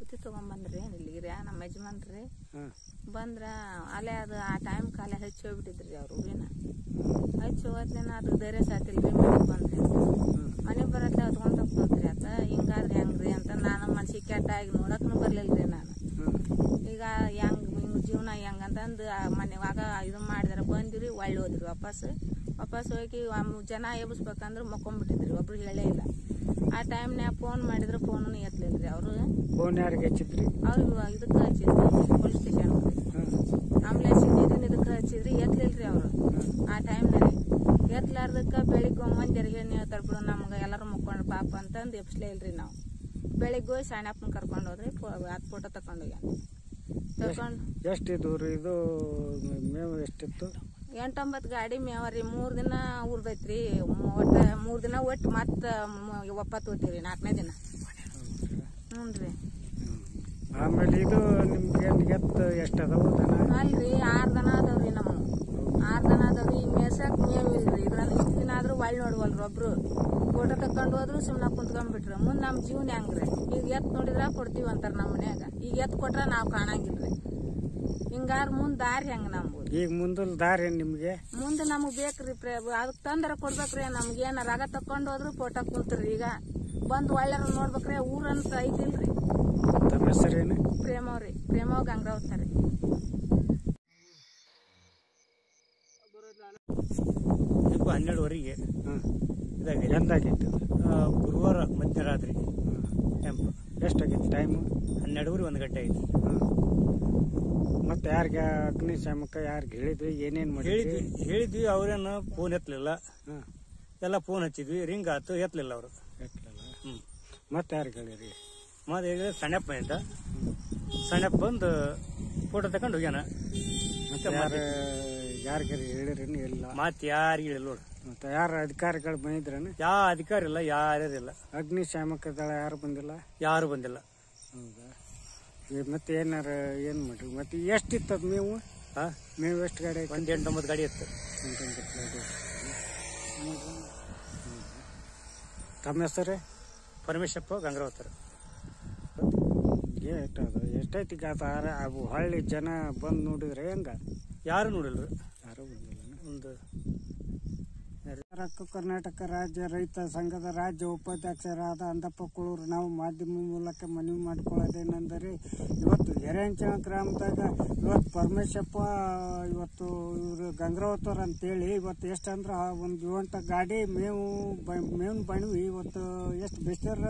ಬುತ್ತಿ ಇಲ್ಲಿ ರೀ ನಮ್ಮ ಯಜಮಾನ್ರಿ. ಬಂದ್ರ ಅಲ್ಲೇ ಅದು ಆ ಟೈಮ್ ಕಾಲೇ ಹಚ್ಚಿ ಹೋಗ್ಬಿಟ್ಟಿದ್ರಿ ಅವ್ರ ಊರಿನ. ಹಚ್ಚಿ ಹೋದ್ಲೇನ ಅದು ಧೈರ್ಯ ಸಾಕಿಲ್ರಿ ಮನೆಗೆ ಬಂದ್ರಿ ಮನೆಗೆ ಬರತ್ತೆ ಹೊತ್ಕೊಂತ ಬಂದ್ರಿ ಆತ. ಹಿಂಗಾದ್ರೆ ಹೆಂಗ್ರಿ ಅಂತ ನಾನು ಮನ್ಸಿಗೆ ಕೆಟ್ಟಾಗಿ ನೋಡಕ್ನು ಬರ್ಲಿಲ್ರಿ ನಾನು. ಈಗ ಹೆಂಗ್ ಹಿಂಗ್ ಜೀವನ ಹೆಂಗಂತಂದು ಮನೆವಾಗ ಇದು ಮಾಡಿದಾರೆ ಬಂದಿರಿ ಒಳ್ಳೆ ಹೋದ್ರಿ ವಾಪಸ್. ವಾಪಸ್ ಹೋಗಿ ಜನ ಎಬ್ಸ್ಬೇಕಂದ್ರೆ ಮಕ್ಕೊಂಬಿಟ್ಟಿದ್ರಿ. ಒಬ್ರು ಹೇಳೇ ಇಲ್ಲ. ಆ ಟೈಮ್ನ್ಯಾಗ ಫೋನ್ ಮಾಡಿದ್ರೆ ಫೋನು ಎತ್ತಲಿಲ್ರಿ ಅವರು. ಫೋನ್ ಯಾರಿಗೆ ಹಚ್ಚಿದ್ರಿ? ಅವ್ರು ಇದಕ್ಕೆ ಹಚ್ಚಿದ್ರು ಪೊಲೀಸ್ ಸ್ಟೇಷನ್ ಆಂಬುಲೆನ್ಸ್ ಇದನ್ನ ಇದಕ್ಕೆ ಹಚ್ಚಿದ್ರಿ ಎತ್ತಲಿಲ್ರಿ ಅವರು. ಆ ಟೈಮ್ನಲ್ಲಿ ಎತ್ತಲಾರ್ದಕ್ಕೆ ಬೆಳಿಗ್ಗೆ ಮಂದಿರ ಹೇಳಿ ನೀವು ತರ್ಬಿಡು ನಮ್ಗೆ ಎಲ್ಲರೂ ಮುಕ್ಕೊಂಡು ಪಾಪ ಅಂತಂದು ಎಪ್ಸ್ಲೇ ಇಲ್ರಿ ನಾವು. ಬೆಳಿಗ್ಗೆ ಹೋಗಿ ಸಣ್ಣಪ್ಪನ ಕರ್ಕೊಂಡು ಹೋದ್ರಿ ಅದು ಫೋಟೋ ತಗೊಂಡೋಗ್ಯಾನ ತಗೊಂಡು ಎಷ್ಟು ಇದು ರೀ ಇದು ಮೇವು ಎಷ್ಟಿತ್ತು ಎಂಟೊಂಬತ್ತು ಗಾಡಿ ಮೇವರಿ ಮೂರು ದಿನ ಉರ್ದೈತ್ರಿ. ಒಟ್ಟು ಮೂರು ದಿನ ಒಟ್ಟು ಮತ್ತೆ ಒಪ್ಪತ್ತು ಹೋಗ್ತೀವಿ ನಾಲ್ಕನೇ ದಿನ. ಹ್ಞೂ ರೀ ಆಮೇಲೆ ಇದು ನಿಮ್ಗೆ ಎತ್ತು ಎಷ್ಟು ಅದಾವು ದನ? ಅಲ್ರಿ ಆರು ದನ ಅದಾವ್ರಿ ನಮ್ಮ ಆರು ದನ ಅದಾವ್ರಿ ಮೇಸಕ್ಕೆ ಮೇಸಕ್ ಇಲ್ಲ ಇಲ್ರಿ. ಇದ್ರಲ್ಲಿ ಇಷ್ಟು ದಿನ ಆದರೂ ಒಳ್ಳೆ ನೋಡುವಲ್ರಿ ಒಬ್ರು. ಫೋಟೋ ತಕ್ಕೊಂಡು ಹೋದ್ರು ಸುಮ್ಮನೆ ಕುಂತ್ಕೊಂಡ್ಬಿಟ್ರಿ. ಮುಂದೆ ನಮ್ಮ ಜೀವನ ಹೆಂಗ್ರಿ? ಈಗ ಎತ್ತು ನೋಡಿದ್ರೆ ಕೊಡ್ತೀವಿ ಅಂತಾರೆ ನಮ್ಮ ಮನ್ಯಾಗ. ಈಗ ಎತ್ತು ಕೊಟ್ರೆ ನಾವು ಕಾಣಂಗಿಲ್ರಿ. ಹಿಂಗಾರ ಮುಂದೆ ದಾರಿ ಹೆಂಗ ನಮ್ದು ಈಗ ಮುಂದಲ್ ದಾರಿ ನಿಮಗೆ? ಮುಂದೆ ನಮಗ್ ಬೇಕ್ರಿ ಪ್ರೇ ಅದಕ್ಕೆ ತಂದರ ಕೊಡ್ಬೇಕ್ರಿ ನಮ್ಗೆ ಏನಾರ ರಾಗ ತಕೊಂಡ್ ಹೋದ್ರು ಫೋಟೋ ಕುಂತ್ರಿ ಈಗ. ಬಂದ್ ಒಳ್ಳೆರ ನೋಡ್ಬೇಕ್ರಿ ಊರಂತ ಐತಿಲ್ರಿ. ತಮ್ಮ ಹೆಸರೇನು ಪ್ರೇಮವ್ರಿ ಪ್ರೇಮವ್ ಗಂಗ್ರವ್ತಾರಿ ಹನ್ನೆರಡುವರೆಗೆ ಇದಾಗಿ ಎಂದಾಗಿತ್ತು? ಆ, ಗುರುವಾರ ಮಧ್ಯರಾತ್ರಿ. ಟೆಂಪ್ ಟೆಂಪು ಎಷ್ಟಾಗಿತ್ತು ಟೈಮು ಹನ್ನೆರಡುವರೆ ಒಂದು ಗಂಟೆ ಆಯಿತು. ಹಾಂ. ಮತ್ತೆ ಯಾರಿಗೆ ಅಗ್ನಿಶಾಮಕ ಯಾರಿಗೆ ಹೇಳಿದ್ವಿ ಏನೇನು ಮಾಡಿ ಹೇಳಿದ್ವಿ ಹೇಳಿದ್ವಿ ಅವ್ರೇನು ಫೋನ್ ಎತ್ತಲಿಲ್ಲ ಎಲ್ಲ ಫೋನ್ ಹಚ್ಚಿದ್ವಿ ರಿಂಗ್ ಆತು ಎತ್ತಲಿಲ್ಲ ಅವರು. ಹ್ಞೂ ಮತ್ತೆ ಯಾರು ಹೇಳಿರಿ? ಮತ್ತೆ ಈಗ ಸಣ್ಣಪ್ಪ ಅಂತ. ಸಣ್ಣಪ್ಪ ಬಂದು ಫೋಟೋ ತಕೊಂಡು ಹೋಗ್ಯಾನ. ಮತ್ತೆ ಯಾರು ಯಾರಿಗೆ ಹೇಳಿರಿ ಇಲ್ಲ. ಮತ್ತೆ ಯಾರಿಗೆ ಹೇಳಿಲ್ಲ ನೋಡು. ಮತ್ತೆ ಯಾರು ಅಧಿಕಾರಿಗಳು ಬಂದಿದ್ರೇನು? ಯಾವ ಅಧಿಕಾರಿ ಇಲ್ಲ ಯಾರ್ಯಾರು ಇಲ್ಲ. ಅಗ್ನಿಶಾಮಕ ದಳ ಯಾರು ಬಂದಿಲ್ಲ? ಯಾರು ಬಂದಿಲ್ಲ. ಹೌದಾ? ಮತ್ತೆ ಏನಾರ ಏನು ಮಾಡ್ರಿ ಮತ್ತೆ ಎಷ್ಟಿತ್ತು ಅದು ಮೇವು? ಹಾ ಮೇವು ಎಷ್ಟು ಗಾಡಿ ಒಂದು ಎಂಟೊಂಬತ್ತು ಗಾಡಿ ಇತ್ತು. ಎಂಟೊಂಬತ್ತು ಗಾಡಿ ಹ್ಮ್. ತಮ್ಮ ಹೆಸರೇ ಪರಮೇಶಪ್ಪ ಗಂಗಾವತರ ಎಷ್ಟು ಅದು ಎಷ್ಟೈತಿ ಈಗ ಅದು? ಆರ ಅವು ಹಳ್ಳಿ ಜನ ಬಂದು ನೋಡಿದ್ರೆ ಹೆಂಗ? ಯಾರು ನೋಡಿಲ್ರು ಯಾರು ಬಂದಿಲ್ಲ ಒಂದು ರಕ್ಕ ಕರ್ನಾಟಕ ರಾಜ್ಯ ರೈತ ಸಂಘದ ರಾಜ್ಯ ಉಪಾಧ್ಯಕ್ಷರಾದ ಅಂದಪ್ಪ ಕುಳೂರು ನಾವು ಮಾಧ್ಯಮ ಮೂಲಕ ಮನವಿ ಮಾಡಿಕೊಳ್ಳೋದೇನೆಂದರೆ, ಇವತ್ತು ಎರೆಂಚನ ಗ್ರಾಮದಾಗ ಇವತ್ತು ಪರಮೇಶಪ್ಪ ಇವತ್ತು ಇವರು ಗಂಗ್ರಾವತವ್ರು ಅಂತೇಳಿ ಇವತ್ತು ಎಷ್ಟಂದ್ರೆ ಒಂದು ಇವಂಥ ಗಾಡಿ ಮೇವು ಬ- ಮೇವಿನ ಬಣವಿ ಇವತ್ತು ಎಷ್ಟು ಬಿಸಿರ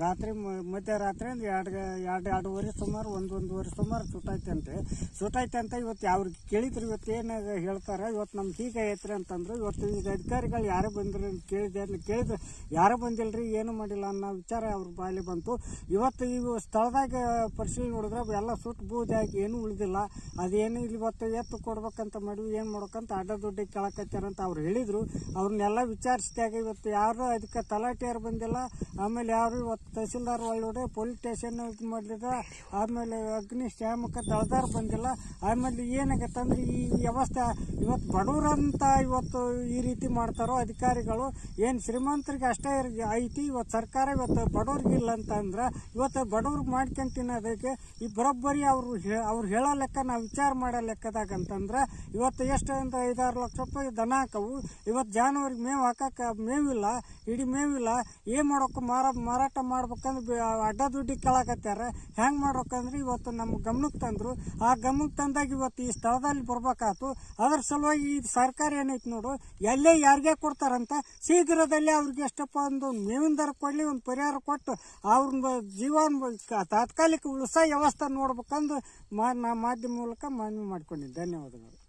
ರಾತ್ರಿ ಮಧ್ಯ ಮಧ್ಯರಾತ್ರಿ ಅಂದ್ರೆ ಎರಡು ಎರಡು, ಎರಡೂವರೆ ಸುಮಾರು ಒಂದು ಒಂದೂವರೆ ಸುಮಾರು ಸುಟ್ಟೈತೆ ಅಂತೆ ಸುಟ್ಟೈತೆ ಅಂತ ಇವತ್ತು ಅವ್ರಿಗೆ ಕೇಳಿದ್ರು ಇವತ್ತು ಏನು ಹೇಳ್ತಾರೆ, ಇವತ್ತು ನಮ್ಗೆ ಹೀಗೆ ಐತ್ರಿ ಅಂತಂದ್ರು, ಇವತ್ತು ಈಗ ಅಧಿಕಾರಿಗಳು ಯಾರು ಬಂದಿರ ಕೇಳಿದೆ ಅಂತ ಕೇಳಿದ್ರೆ. ಯಾರು ಬಂದಿಲ್ರಿ, ಏನು ಮಾಡಿಲ್ಲ ಅನ್ನೋ ವಿಚಾರ ಅವ್ರ ಬಾಯಲ್ಲಿ ಬಂತು. ಇವತ್ತು ಇವು ಸ್ಥಳದಾಗ ಪರಿಶೀಲನೆ ನೋಡಿದ್ರೆ ಎಲ್ಲ ಸುಟ್ಟು ಬೂದಾಗಿ ಏನೂ ಉಳಿದಿಲ್ಲ. ಅದೇನು ಇಲ್ಲಿ ಇವತ್ತು ಎತ್ತು ಕೊಡ್ಬೇಕಂತ ಮಾಡಿವಿ ಏನು ಮಾಡ್ಬೇಕಂತ ಅಡ್ಡ ದುಡ್ಡು ಕೇಳಕತ್ತಾರಂತ ಅವ್ರು ಹೇಳಿದರು. ಅವ್ರನ್ನೆಲ್ಲ ವಿಚಾರಿಸಿದಾಗ ಇವತ್ತು ಯಾರು ಅದಕ್ಕೆ ತಲಾಟೆಯಾರು ಬಂದಿಲ್ಲ. ಆಮೇಲೆ ಯಾರು ಇವತ್ತು ತಹಸೀಲ್ದಾರ್ ಒಳ್ಳೋಡೆ ಪೊಲೀಸ್ ಸ್ಟೇಷನ್ ಇದು ಮಾಡಿದ ಆಮೇಲೆ ಅಗ್ನಿಶಾಮಕ ದಳದಾರ್ ಬಂದಿಲ್ಲ. ಆಮೇಲೆ ಏನಾಗತ್ತಂದ್ರೆ ಈ ವ್ಯವಸ್ಥೆ, ಇವತ್ತು ಬಡವರಂತ ಇವತ್ತು ಈ ರೀತಿ ಮಾಡ್ತಾರೋ ಅಧಿಕಾರಿಗಳು ಏನು ಶ್ರೀಮಂತರಿಗೆ ಅಷ್ಟೇ ಐತಿ ಇವತ್ತು ಸರ್ಕಾರ ಇವತ್ತು ಬಡವ್ರಿಗೆ ಇಲ್ಲ ಅಂತಂದ್ರೆ ಇವತ್ತು ಬಡವ್ರಿಗೆ ಮಾಡ್ಕೊಂಡು ತಿನ್ನೋದಕ್ಕೆ ಈ ಬರೋಬ್ಬರಿ ಅವರು ಅವ್ರು ಹೇಳೋ ಲೆಕ್ಕ ನಾವು ವಿಚಾರ ಮಾಡೋ ಲೆಕ್ಕದಾಗ ಅಂತಂದ್ರೆ ಇವತ್ತು ಎಷ್ಟು ಅಂತ ಐದಾರು ಲಕ್ಷ ರೂಪಾಯಿ ದನ ಹಾಕವು. ಇವತ್ತು ಜಾನುವಾರಿಗೆ ಮೇವು ಹಾಕಕ್ಕೆ ಮೇವಿಲ್ಲ, ಇಡೀ ಮೇವಿಲ್ಲ. ಏನು ಮಾಡೋಕೆ ಮಾರ, ಮಾರಾಟ ಮಾಡ್ಬೇಕಂದ್ರೆ ಅಡ್ಡ ದುಡ್ಡಿ ಕೇಳಾಕತ್ಯಾರ. ಹೆಂಗೆ ಮಾಡ್ಬೇಕಂದ್ರೆ ಇವತ್ತು ನಮ್ಮ ಗಮನಕ್ಕೆ ತಂದರು. ಆ ಗಮನಕ್ಕೆ ತಂದಾಗ ಇವತ್ತು ಈ ಸ್ಥಳದಲ್ಲಿ ಬರ್ಬೇಕಾತು. ಅದ್ರ ಸಲುವಾಗಿ ಈ ಸರ್ಕಾರ ಏನೈತಿ ನೋಡು, ಎಲ್ಲೇ ಯಾರಿಗೆ ಕೊಡ್ತಾರಂತ. ಶೀಘ್ರದಲ್ಲಿ ಅವ್ರಿಗೆ ಎಷ್ಟಪ್ಪ ಒಂದು ಮೇವಿನ ದರ ಕೊಡಲಿ, ಒಂದು ಪರಿಹಾರ ಕೊಟ್ಟು ಅವ್ರ ಜೀವನ ತಾತ್ಕಾಲಿಕ ಉಳಿಸ ವ್ಯವಸ್ಥೆ ನೋಡ್ಬೇಕಂದು ಮಾ ನಾ ಮಾಧ್ಯಮ ಮೂಲಕ ಮನವಿ ಮಾಡ್ಕೊಂಡಿದ್ದೆ ಧನ್ಯವಾದಗಳು.